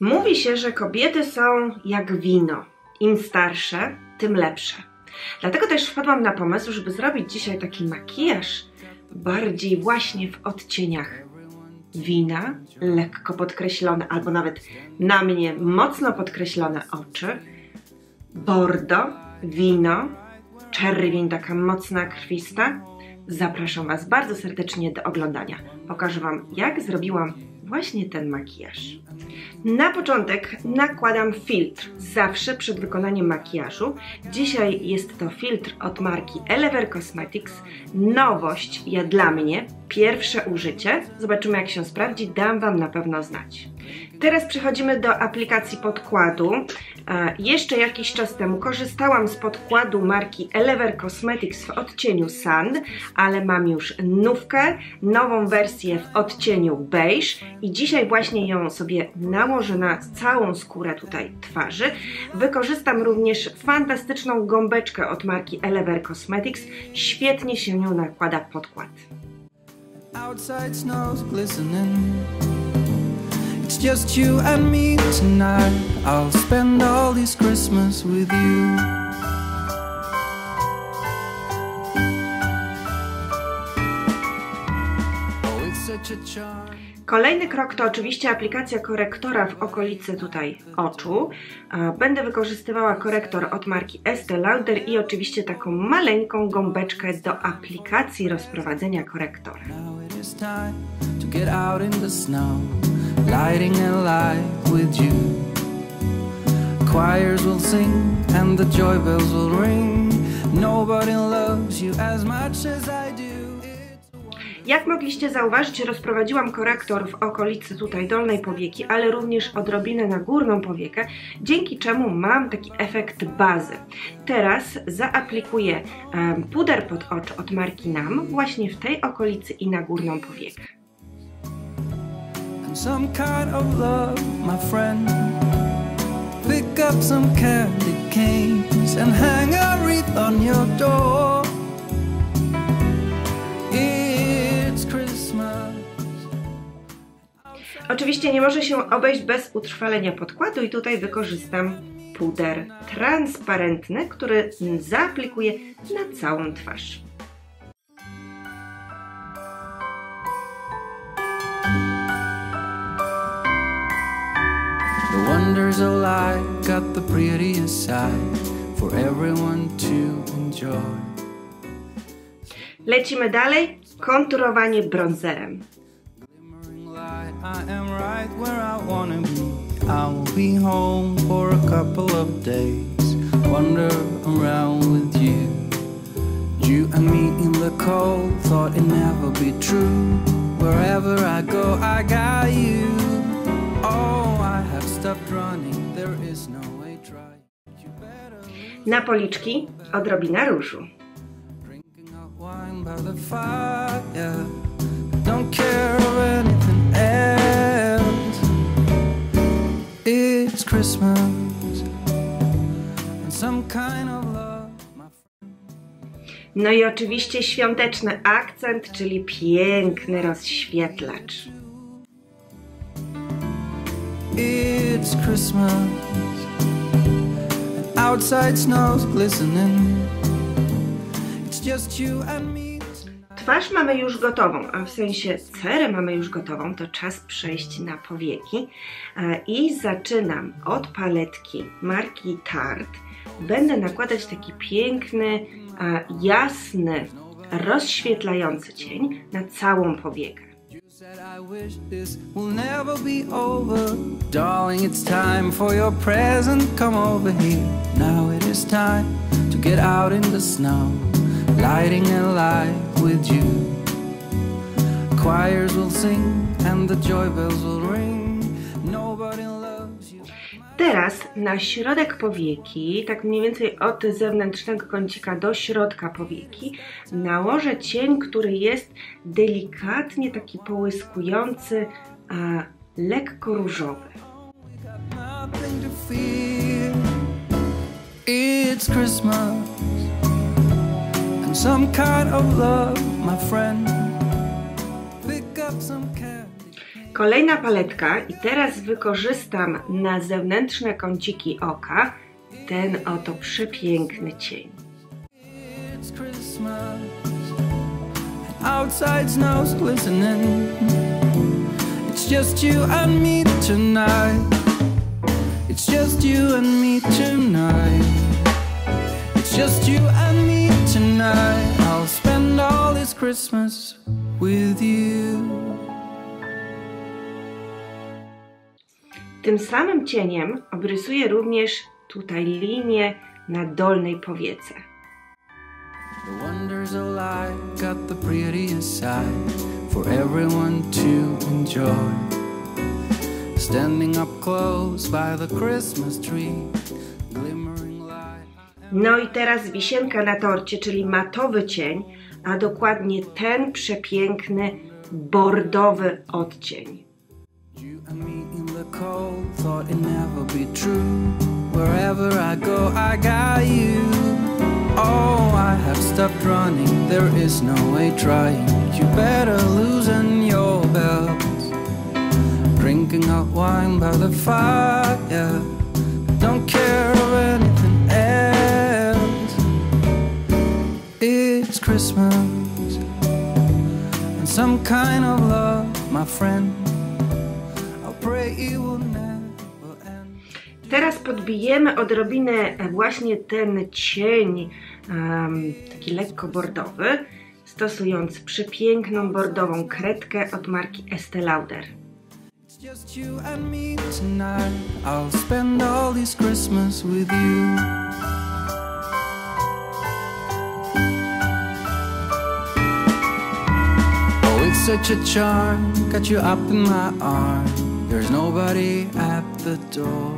Mówi się, że kobiety są jak wino. Im starsze, tym lepsze. Dlatego też wpadłam na pomysł, żeby zrobić dzisiaj taki makijaż bardziej właśnie w odcieniach wina, lekko podkreślone, albo nawet na mnie mocno podkreślone oczy, bordo, wino, czerwień taka mocna, krwista. Zapraszam Was bardzo serdecznie do oglądania. Pokażę Wam, jak zrobiłam właśnie ten makijaż. Na początek nakładam filtr, zawsze przed wykonaniem makijażu. Dzisiaj jest to filtr od marki Elever Cosmetics. Nowość, ja dla mnie, pierwsze użycie. Zobaczymy jak się sprawdzi, dam Wam na pewno znać. Teraz przechodzimy do aplikacji podkładu. E, jeszcze jakiś czas temu korzystałam z podkładu marki Elever Cosmetics w odcieniu Sand, ale mam już nówkę, nową wersję w odcieniu beige i dzisiaj właśnie ją sobie nałożę na całą skórę tutaj twarzy. Wykorzystam również fantastyczną gąbeczkę od marki Elever Cosmetics. Świetnie się nią nakłada podkład. Outside snow's glistening It's just you and me tonight. I'll spend all this Christmas with you. Kolejny krok to oczywiście aplikacja korektora w okolicy tutaj oczu. Będę wykorzystywała korektor od marki Estee Lauder i oczywiście taką maleńką gąbeczkę do aplikacji rozprowadzenia korektora. Nobody loves you as much as I do. Jak mogliście zauważyć, rozprowadziłam korektor w okolicy tutaj dolnej powieki, ale również odrobinę na górną powiekę, dzięki czemu mam taki efekt bazy. Teraz zaaplikuję puder pod oczy od marki NAM właśnie w tej okolicy i na górną powiekę. some kind of love, my friend. Pick up some candy canes and hang a wreath on your door. Oczywiście nie może się obejść bez utrwalenia podkładu i tutaj wykorzystam puder transparentny, który zaaplikuję na całą twarz. wonders of life got the prettiest side for everyone to enjoy. Lecimy dalej. Konturowanie bronzerem. I am right where I wanna be. I will be home for a couple of days. Wander around with you. You and me in the cold, thought it'd never be true. Wherever I go, I got you. Oh. I have stopped running, there is no way try. You better. Na policzki odrobina różu. No i oczywiście świąteczny akcent, czyli piękny rozświetlacz. It's Christmas and outside snow's glistening. It's just you and me. Twarz mamy już gotową, a w sensie cerę mamy już gotową, to czas przejść na powieki. E, I zaczynam od paletki marki Tarte. Będę nakładać taki piękny, jasny, rozświetlający cień na całą powiekę. Said I wish this never be over Darling, it's time for your present Come over here Now time to get out in the snow Lighting a light with you. Choirs will sing and the joy bells will ring. Nobody Teraz na środek powieki, tak mniej więcej od zewnętrznego kącika do środka powieki, nałożę cień, który jest delikatnie taki połyskujący, a lekko różowy. It's Christmas some kind of love, my friend. Pick up some Kolejna paletka i teraz wykorzystam na zewnętrzne kąciki oka ten oto przepiękny cień. Outside snow's glistening It's just you and me tonight It's just you and me tonight It's just you and me tonight I'll spend all this Christmas with you Tym samym cieniem obrysuję również tutaj linię na dolnej powiece. The wonders of life got the prettiest side for everyone to enjoy. Standing up close by the Christmas tree. No i teraz wisienka na torcie, czyli matowy cień, a dokładnie ten przepiękny bordowy odcień. Oh, I have stopped running, there is no way trying. You better your. Drinking hot wine by the fire. Don't care of Christmas, and some kind of love, my friend. Teraz podbijemy odrobinę właśnie ten cień, um, taki lekko bordowy, stosując przepiękną bordową kredkę od marki Estee Lauder. Just you and me tonight. I'll spend all this Christmas with you. Such a charm, got you up in my arms. There's nobody at the door.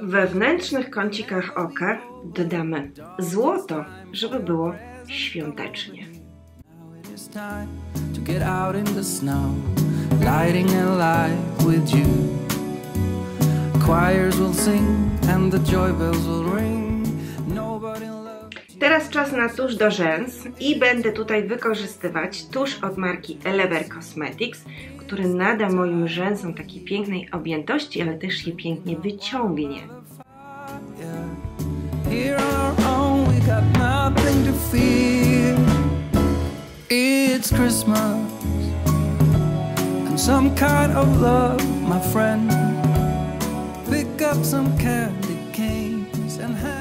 W wewnętrznych kącikach oka dodamy złoto, żeby było świątecznie. Teraz czas na tusz do rzęs i będę tutaj wykorzystywać tusz od marki Elever Cosmetics, który nada moim rzęsom takiej pięknej objętości, ale też je pięknie wyciągnie. It's Christmas and some kind of love. Pick up some candy canes and on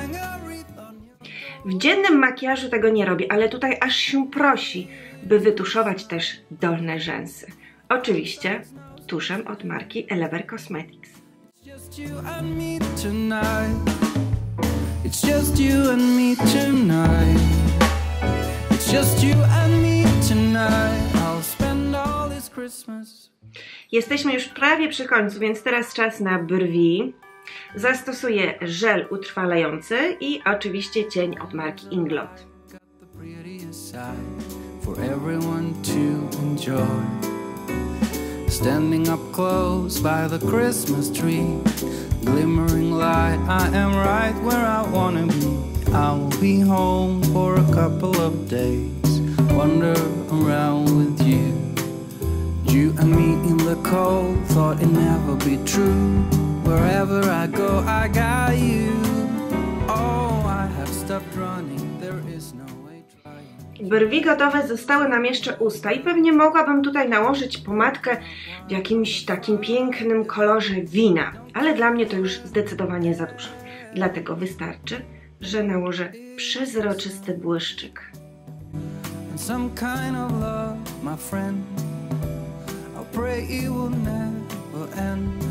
W dziennym makijażu tego nie robię, ale tutaj aż się prosi, by wytuszować też dolne rzęsy. Oczywiście tuszem od marki Elever Cosmetics. Jesteśmy już prawie przy końcu, więc teraz czas na brwi. Zastosuję żel utrwalający i oczywiście cień od marki Inglot. Standing up close by the Christmas tree. Glimmering light, I am right where I wanna be. I will be home for a couple of days. Wander around with you. You and me in the cold Thought it never be true Wherever I go, I got you Oh, I have stopped running There is no Brwi gotowe zostały nam jeszcze usta i pewnie mogłabym tutaj nałożyć pomadkę w jakimś takim pięknym kolorze wina, ale dla mnie to już zdecydowanie za dużo. Dlatego wystarczy, że nałożę przezroczysty błyszczyk. Some kind of love, my friend. I pray it will never end.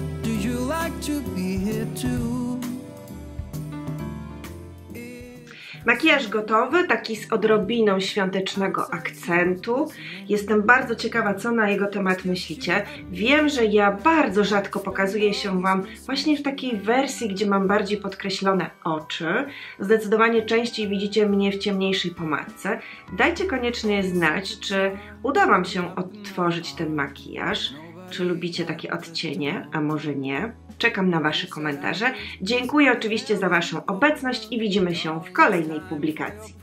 Makijaż gotowy, taki z odrobiną świątecznego akcentu. Jestem bardzo ciekawa, co na jego temat myślicie. Wiem, że ja bardzo rzadko pokazuję się Wam właśnie w takiej wersji, gdzie mam bardziej podkreślone oczy. Zdecydowanie częściej widzicie mnie w ciemniejszej pomadce. Dajcie koniecznie znać, czy uda Wam się odtworzyć ten makijaż. Czy lubicie takie odcienie, a może nie? Czekam na Wasze komentarze. Dziękuję oczywiście za Waszą obecność i widzimy się w kolejnej publikacji.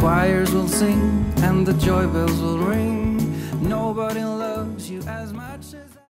Choirs will sing and the joy bells will ring. Nobody